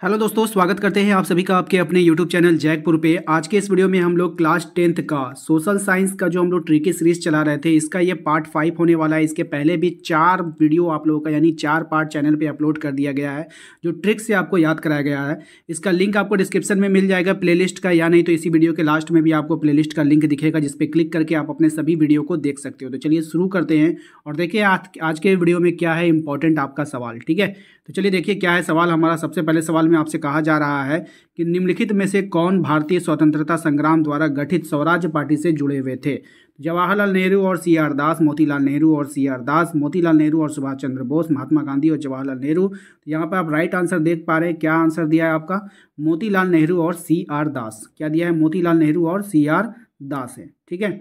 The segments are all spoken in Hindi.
हेलो दोस्तों, स्वागत करते हैं आप सभी का आपके अपने यूट्यूब चैनल जैकपुर पे। आज के इस वीडियो में हम लोग क्लास टेंथ का, सोशल साइंस का जो हम लोग ट्रिकी सीरीज़ चला रहे थे, इसका ये पार्ट फाइव होने वाला है। इसके पहले भी चार वीडियो आप लोगों का, यानी चार पार्ट चैनल पे अपलोड कर दिया गया है, जो ट्रिक से आपको याद कराया गया है। इसका लिंक आपको डिस्क्रिप्शन में मिल जाएगा प्ले का, या नहीं तो इसी वीडियो के लास्ट में भी आपको प्ले का लिंक दिखेगा जिसपे क्लिक करके आप अपने सभी वीडियो को देख सकते हो। तो चलिए शुरू करते हैं, और देखिए आज के वीडियो में क्या है इंपॉर्टेंट आपका सवाल, ठीक है? तो चलिए देखिए क्या है सवाल हमारा। सबसे पहले सवाल में आपसे कहा जा रहा है कि निम्नलिखित में से कौन भारतीय स्वतंत्रता संग्राम द्वारा गठित स्वराज्य पार्टी से जुड़े हुए थे? जवाहरलाल नेहरू और सी आर दास, मोतीलाल नेहरू और सी आर दास, मोतीलाल नेहरू और सुभाष चंद्र बोस, महात्मा गांधी और जवाहरलाल नेहरू। तो यहाँ पर आप राइट आंसर देख पा रहे हैं। क्या आंसर दिया है आपका? मोतीलाल नेहरू और सी आर दास। क्या दिया है? मोतीलाल नेहरू और सी आर दास है। ठीक है?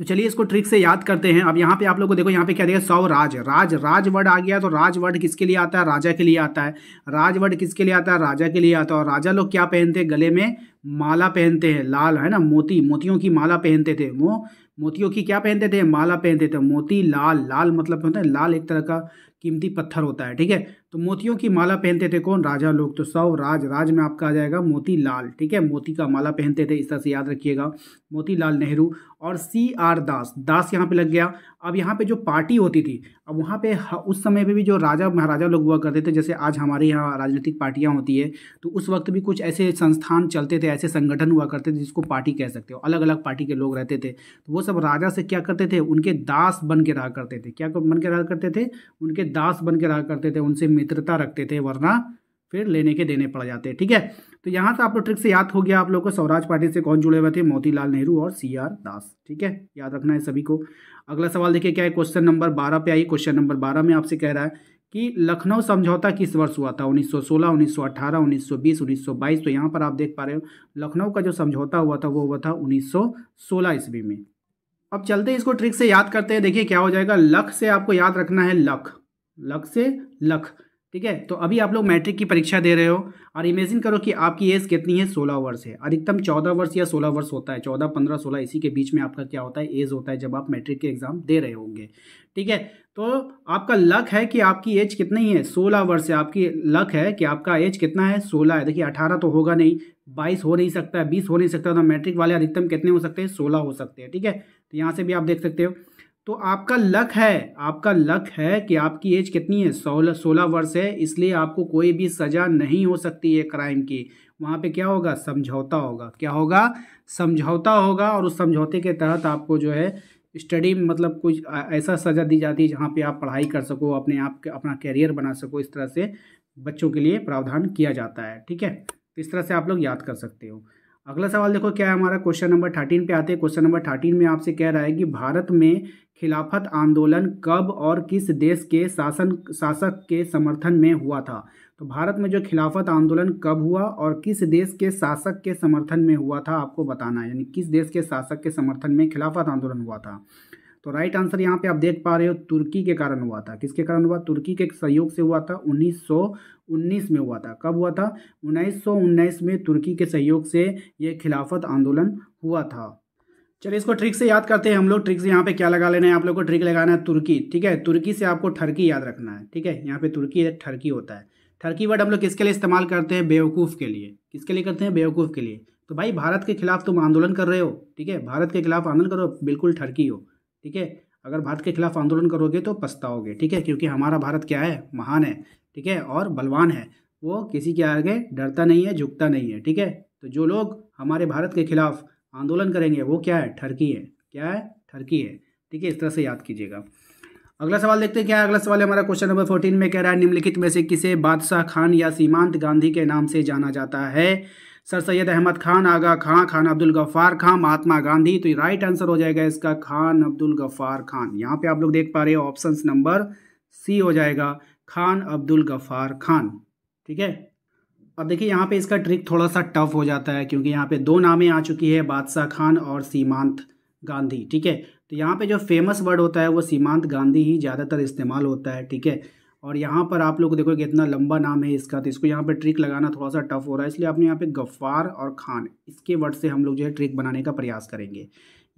तो चलिए इसको ट्रिक से याद करते हैं। अब यहाँ पे आप लोग को देखो, यहाँ पे क्या देखा सौ राज राज राज वर्ड आ गया तो राज वर्ड किसके लिए आता है? राजा के लिए आता है। राज वर्ड किसके लिए आता है? राजा के लिए आता है। और राजा लोग क्या पहनते हैं? गले में माला पहनते हैं, लाल, है ना? मोती, मोतियों की माला पहनते थे। वो मोतियों की क्या पहनते थे? माला पहनते थे। मोती, लाल लाल मतलब होता है लाल एक तरह का कीमती पत्थर होता है, ठीक है? तो मोतियों की माला पहनते थे कौन? राजा लोग। तो सौ राज राज में आपका आ जाएगा मोती लाल ठीक है? मोती का माला पहनते थे, इस तरह से याद रखिएगा। मोतीलाल नेहरू और सी आर दास। दास यहाँ पे लग गया। अब यहाँ पे जो पार्टी होती थी, अब वहाँ पे उस समय पे भी जो राजा, महाराजा लोग हुआ करते थे, जैसे आज हमारे यहाँ राजनीतिक पार्टियाँ होती है तो उस वक्त भी कुछ ऐसे संस्थान चलते थे, ऐसे संगठन हुआ करते थे, जिसको पार्टी कह सकते हो। अलग अलग पार्टी के लोग रहते थे। तो वो सब राजा से क्या करते थे? उनके दास बन के रहा करते थे। क्या बन के रहा करते थे? उनके दास बन के रहा करते थे उनसे मित्रता रखते थे वरना फिर लेने के देने पड़ जाते ठीक है? तो यहाँ से आप लोग ट्रिक से याद हो गया आप लोग को स्वराज पार्टी से कौन जुड़े हुए थे? मोतीलाल नेहरू और सी आर दास ठीक है? याद रखना है सभी को। अगला सवाल देखिए क्या है क्वेश्चन नंबर बारह पे आई? क्वेश्चन नंबर बारह में आपसे कह रहा है कि लखनऊ समझौता किस वर्ष हुआ था? 1916, 1918, 1920, 1922 तो यहाँ पर आप देख पा रहे हो लखनऊ का जो समझौता हुआ था वो हुआ था 1916 ईस्वी में। अब चलते इसको ट्रिक से याद करते हैं देखिए क्या हो जाएगा लख से आपको याद रखना है लख। लख से लख, ठीक है? तो अभी आप लोग मैट्रिक की परीक्षा दे रहे हो और इमेजिन करो कि आपकी एज कितनी है? सोलह वर्ष है। अधिकतम चौदह वर्ष या सोलह वर्ष होता है। चौदह, पंद्रह, सोलह, इसी के बीच में आपका क्या होता है? एज होता है जब आप मैट्रिक के एग्ज़ाम दे रहे होंगे, ठीक है? तो आपका लक है कि आपकी एज कितनी है? सोलह वर्ष है। आपकी लक है कि आपका एज कितना है? सोलह है। देखिए, अठारह तो होगा नहीं, बाईस हो नहीं सकता है बीस हो नहीं सकता तो मैट्रिक वाले अधिकतम कितने हो सकते हैं? सोलह हो सकते हैं, ठीक है? तो यहाँ से भी आप देख सकते हो। तो आपका लक है, आपका लक है कि आपकी एज कितनी है? सोलह सोलह वर्ष है, इसलिए आपको कोई भी सज़ा नहीं हो सकती है क्राइम की। वहाँ पे क्या होगा? समझौता होगा। क्या होगा? समझौता होगा और उस समझौते के तहत आपको जो है स्टडी मतलब कुछ ऐसा सज़ा दी जाती है जहाँ पे आप पढ़ाई कर सको, अपने आप अपना कैरियर बना सको। इस तरह से बच्चों के लिए प्रावधान किया जाता है, ठीक है? तो इस तरह से आप लोग याद कर सकते हो। अगला सवाल देखो, क्या है हमारा क्वेश्चन नंबर थर्टीन पे आते हैं? क्वेश्चन नंबर थर्टीन में आपसे कह रहा है कि भारत में खिलाफत आंदोलन कब और किस देश के शासन, शासक के समर्थन में हुआ था? तो भारत में जो खिलाफत आंदोलन कब हुआ और किस देश के शासक के समर्थन में हुआ था, आपको बताना है। यानी किस देश के शासक के समर्थन में खिलाफत आंदोलन हुआ था? तो राइट आंसर यहाँ पे आप देख पा रहे हो, तुर्की के कारण हुआ था। किसके कारण हुआ? तुर्की के सहयोग से हुआ था 1919 में हुआ था। कब हुआ था? 1919 में तुर्की के सहयोग से ये खिलाफत आंदोलन हुआ था। चलिए इसको ट्रिक से याद करते हैं हम लोग। ट्रिक से यहाँ पे क्या लगा लेना है? आप लोग को ट्रिक लगाना है तुर्की, ठीक है? तुर्की से आपको ठरकी याद रखना है, ठीक है? यहाँ पे तुर्की ठरकी होता है। ठरकी वर्ड हम लोग किसके लिए इस्तेमाल करते हैं? बेवकूफ़ के लिए। किसके लिए करते हैं? बेवकूफ़ के लिए। तो भाई, भारत के खिलाफ तुम आंदोलन कर रहे हो, ठीक है? भारत के खिलाफ आंदोलन करो बिल्कुल ठरकी हो। ठीक है? अगर भारत के खिलाफ आंदोलन करोगे तो पछताओगे, ठीक है? क्योंकि हमारा भारत क्या है? महान है, ठीक है? और बलवान है। वो किसी के आगे डरता नहीं है, झुकता नहीं है, ठीक है? तो जो लोग हमारे भारत के खिलाफ आंदोलन करेंगे, वो क्या है? ठरकी है। क्या है? ठरकी है। ठीक है? इस तरह से याद कीजिएगा। अगला सवाल देखते हैं। क्या अगला सवाल हमारा क्वेश्चन नंबर फोर्टीन में कह रहा है, निम्नलिखित में से किसे बादशाह खान या सीमांत गांधी के नाम से जाना जाता है? सर सैयद अहमद खान, आगा खां, खान अब्दुल गफ्फार खां, महात्मा गांधी। तो राइट आंसर हो जाएगा इसका खान अब्दुल गफ्फार खान। यहाँ पे आप लोग देख पा रहे हो ऑप्शन नंबर सी हो जाएगा खान अब्दुल गफ्फार खान। ठीक है? अब देखिए यहाँ पे इसका ट्रिक थोड़ा सा टफ हो जाता है क्योंकि यहाँ पे दो नामें आ चुकी है, बादशाह खान और सीमांत गांधी। ठीक है? तो यहाँ पे जो फ़ेमस वर्ड होता है वो सीमांत गांधी ही ज़्यादातर इस्तेमाल होता है। ठीक है? और यहाँ पर आप लोग देखो कि इतना लंबा नाम है इसका तो इसको यहाँ पर ट्रिक लगाना थोड़ा सा टफ हो रहा है, इसलिए आपने यहाँ पे गफ्फार और खान, इसके वर्ड से हम लोग जो है ट्रिक बनाने का प्रयास करेंगे।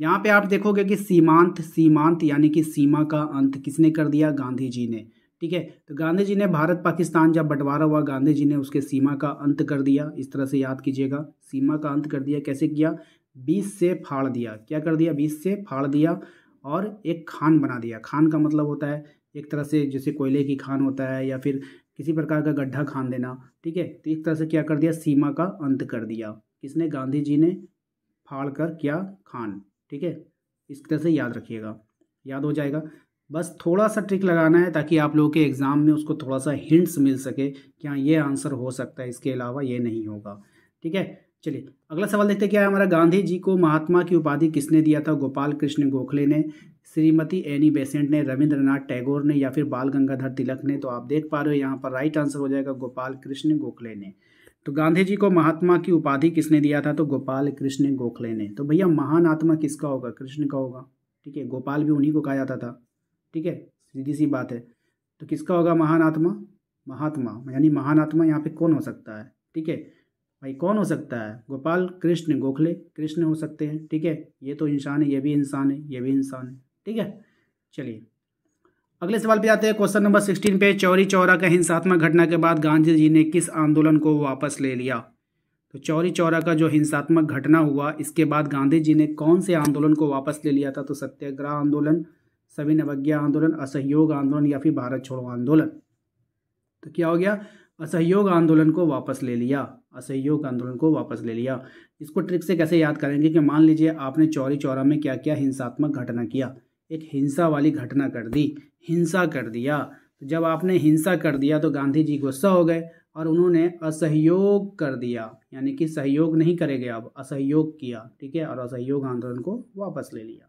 यहाँ पे आप देखोगे कि सीमांत सीमांत यानी कि सीमा का अंत किसने कर दिया? गांधी जी ने, ठीक है? तो गांधी जी ने भारत पाकिस्तान जब बंटवारा हुआ, गांधी जी ने उसके सीमा का अंत कर दिया, इस तरह से याद कीजिएगा, सीमा का अंत कर दिया, कैसे किया? बीस से फाड़ दिया, क्या कर दिया? बीस से फाड़ दिया और एक खान बना दिया। खान का मतलब होता है एक तरह से जैसे कोयले की खान होता है या फिर किसी प्रकार का गड्ढा खान देना, ठीक है? तो एक तरह से क्या कर दिया, सीमा का अंत कर दिया। किसने? गांधी जी ने फाड़ कर क्या खान, ठीक है? इस तरह से याद रखिएगा, याद हो जाएगा। बस थोड़ा सा ट्रिक लगाना है ताकि आप लोगों के एग्ज़ाम में उसको थोड़ा सा हिंट्स मिल सके कि हाँ ये आंसर हो सकता है, इसके अलावा ये नहीं होगा, ठीक है? चलिए, अगला सवाल देखते हैं, क्या है हमारा गांधी जी को महात्मा की उपाधि किसने दिया था? गोपाल कृष्ण गोखले ने, श्रीमती एनी बेसेंट ने, रविंद्रनाथ टैगोर ने या फिर बाल गंगाधर तिलक ने? तो आप देख पा रहे हो, यहाँ पर राइट आंसर हो जाएगा गोपाल कृष्ण गोखले ने। तो गांधी जी को महात्मा की उपाधि किसने दिया था? तो गोपाल कृष्ण गोखले ने। तो भैया, महान आत्मा किसका होगा? कृष्ण का होगा। ठीक है, गोपाल भी उन्हीं को कहा जाता था। ठीक है, सीधी सी बात है। तो किसका होगा महान आत्मा? महात्मा, यानी महान आत्मा यहाँ पे कौन हो सकता है? ठीक है भाई कौन हो सकता है? गोपाल, कृष्ण, गोखले। कृष्ण हो सकते हैं, ठीक है? ये तो इंसान है, ये भी इंसान है, ये भी इंसान है, ठीक है? चलिए। अगले सवाल पे आते हैं, क्वेश्चन नंबर सिक्सटीन पे, चौरी चौरा का हिंसात्मक घटना के बाद गांधी जी ने किस आंदोलन को वापस ले लिया? तो चौरी चौरा का जो हिंसात्मक घटना हुआ, इसके बाद गांधी जी ने कौन से आंदोलन को वापस ले लिया था? तो सत्याग्रह आंदोलन सभी नवज्ञा आंदोलन, असहयोग आंदोलन या फिर भारत छोड़ो आंदोलन। तो क्या हो गया? असहयोग आंदोलन को वापस ले लिया। असहयोग आंदोलन को वापस ले लिया। इसको ट्रिक से कैसे याद करेंगे कि मान लीजिए आपने चौरी चौरा में क्या क्या हिंसात्मक घटना किया। एक हिंसा वाली घटना कर दी, हिंसा कर दिया। तो जब आपने हिंसा कर दिया तो गांधी जी गुस्सा हो गए और उन्होंने असहयोग कर दिया। यानी कि सहयोग नहीं करेंगे अब, असहयोग किया, ठीक है? और असहयोग आंदोलन को वापस ले लिया।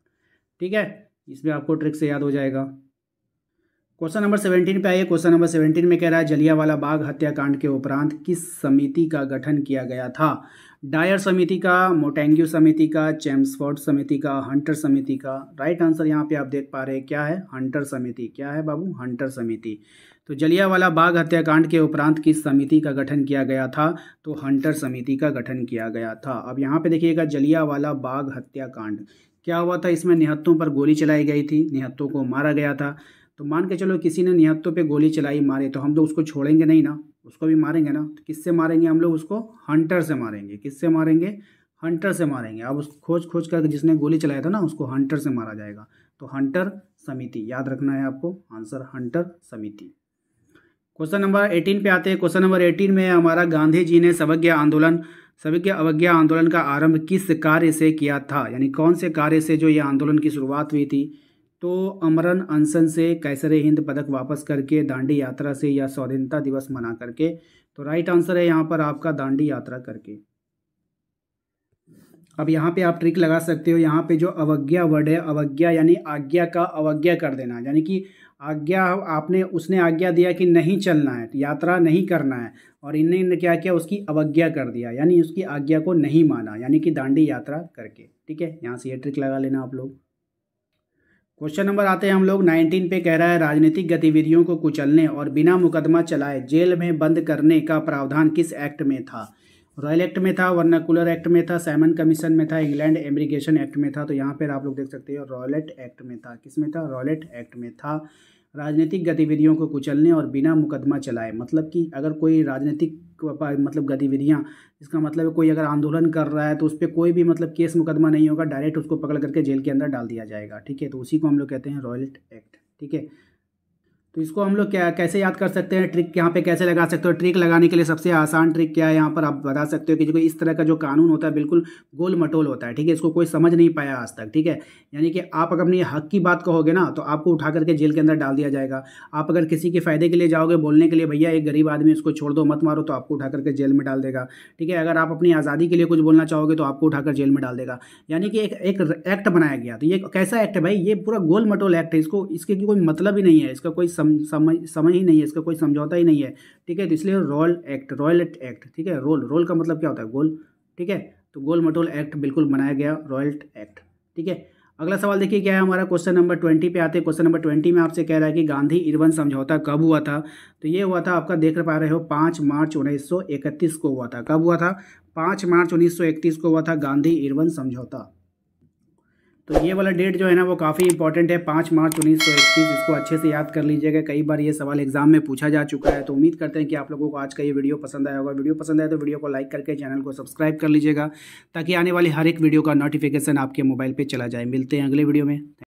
ठीक है? इसमें आपको ट्रिक से याद हो जाएगा। क्वेश्चन नंबर सेवेंटीन पे आइए। क्वेश्चन नंबर सेवेंटीन में कह रहा है, जलियावाला बाग हत्याकांड के उपरांत किस समिति का गठन किया गया था? डायर समिति का, मोटेंग्यू समिति का, चैम्सफोर्ड समिति का, हंटर समिति का? राइट आंसर यहाँ पे आप देख पा रहे हैं, क्या है? हंटर समिति। क्या है बाबू? हंटर समिति। तो जलियावाला बाग हत्याकांड के उपरांत किस समिति का गठन किया गया था? तो हंटर समिति का गठन किया गया था। अब यहाँ पे देखिएगा, जलियावाला बाग हत्याकांड। क्या हुआ था? इसमें निहत्तों पर गोली चलाई गई थी। निहत्तों को मारा गया था। तो मान के चलो किसी ने निहत्तों पे गोली चलाई, मारे तो हम लोग उसको छोड़ेंगे नहीं ना? उसको भी मारेंगे ना? तो किससे मारेंगे हम लोग उसको? हंटर से मारेंगे। किससे मारेंगे? हंटर से मारेंगे। अब उस खोज खोज कर जिसने गोली चलाया था ना, उसको हंटर से मारा जाएगा। तो हंटर समिति, याद रखना है आपको, आंसर हंटर समिति। क्वेश्चन नंबर एटीन पे आते हैं। क्वेश्चन नंबर एटीन में हमारा गांधी जी ने सवज्ञा आंदोलन, सवज्ञा अवज्ञा आंदोलन का आरंभ किस कार्य से किया था? यानी कौन से कार्य से जो ये आंदोलन की शुरुआत हुई थी? तो अमरन अनसन से कैसरे हिंद पदक वापस करके दांडी यात्रा से या स्वाधीनता दिवस मना करके। तो राइट आंसर है यहाँ पर आपका दांडी यात्रा करके। अब यहाँ पे आप ट्रिक लगा सकते हो। यहाँ पे जो अवज्ञा वर्ड है, अवज्ञा यानी आज्ञा का अवज्ञा कर देना। यानी कि आज्ञा आपने, उसने आज्ञा दिया कि नहीं चलना है, यात्रा नहीं करना है, और इनने क्या किया? उसकी अवज्ञा कर दिया। यानी उसकी आज्ञा को नहीं माना। यानी कि दांडी यात्रा करके। ठीक है? यहाँ से ये ट्रिक लगा लेना आप लोग। क्वेश्चन नंबर आते हैं हम लोग। नाइनटीन पे कह रहा है, राजनीतिक गतिविधियों को कुचलने और बिना मुकदमा चलाए जेल में बंद करने का प्रावधान किस एक्ट में था? रॉयल एक्ट में था, वर्नाकुलर एक्ट में था, सैमन कमीशन में था, इंग्लैंड एमरीगेशन एक्ट में था। तो यहाँ पर आप लोग देख सकते हैं रॉयलेट एक्ट में था। किसमें था? रॉयलेट एक्ट में था। राजनीतिक गतिविधियों को कुचलने और बिना मुकदमा चलाए। मतलब कि अगर कोई राजनीतिक मतलब गतिविधियाँ इसका मतलब कोई अगर आंदोलन कर रहा है तो उस पर कोई भी मतलब केस मुकदमा नहीं होगा, डायरेक्ट उसको पकड़ करके जेल के अंदर डाल दिया जाएगा। ठीक है तो उसी को हम लोग कहते हैं रॉयल एक्ट। ठीक है तो इसको हम लोग क्या, कैसे याद कर सकते हैं ट्रिक, यहाँ पे कैसे लगा सकते हो? ट्रिक लगाने के लिए सबसे आसान ट्रिक क्या है? यहाँ पर आप बता सकते हो कि जो इस तरह का जो कानून होता है, बिल्कुल गोल मटोल होता है, ठीक है? इसको कोई समझ नहीं पाया आज तक, ठीक है? यानी कि आप अगर अपनी हक की बात कहोगे ना तो आपको उठा करके जेल के अंदर डाल दिया जाएगा। आप अगर किसी के फ़ायदे के लिए जाओगे बोलने के लिए, भैया, एक गरीब आदमी इसको छोड़ दो, मत मारो तो आपको उठा करके जेल में डाल देगा, ठीक है? अगर आप अपनी आज़ादी के लिए कुछ बोलना चाहोगे तो आपको उठाकर जेल में डाल देगा। यानी कि एक एक एक्ट बनाया गया। तो ये कैसा एक्ट है भाई? ये पूरा गोल मटोल एक्ट है। इसको, इसके कोई मतलब ही नहीं है। इसका कोई समझ समझ ही नहीं है, इसका कोई समझौता ही नहीं है। ठीक है तो इसलिए रॉयल एक्ट रॉयल एक्ट ठीक है रोल रोल का मतलब क्या होता है? गोल ठीक है तो गोल मटोल एक्ट बिल्कुल बनाया गया रॉयल एक्ट ठीक है। अगला सवाल देखिए, क्या है हमारा? क्वेश्चन नंबर ट्वेंटी पे आते हैं। क्वेश्चन नंबर ट्वेंटी में आपसे कह रहा है कि गांधी इरवन समझौता कब हुआ था? तो ये हुआ था, आपका देख पा रहे हो, पाँच मार्च उन्नीस सौ इकतीस को हुआ था। कब हुआ था? पाँच मार्च उन्नीस सौ इकतीस को हुआ था, गांधी इरवन समझौता। तो ये वाला डेट जो है ना, वो काफ़ी इंपॉर्टेंट है। पाँच मार्च उन्नीस सौ इक्कीस इसको अच्छे से याद कर लीजिएगा। कई बार ये सवाल एग्ज़ाम में पूछा जा चुका है तो उम्मीद करते हैं कि आप लोगों को आज का ये वीडियो पसंद आया होगा। वीडियो पसंद आए तो वीडियो को लाइक करके चैनल को सब्सक्राइब कर लीजिएगा, ताकि आने वाली हर एक वीडियो का नोटिफिकेशन आपके मोबाइल पर चला जाए। मिलते हैं अगले वीडियो में।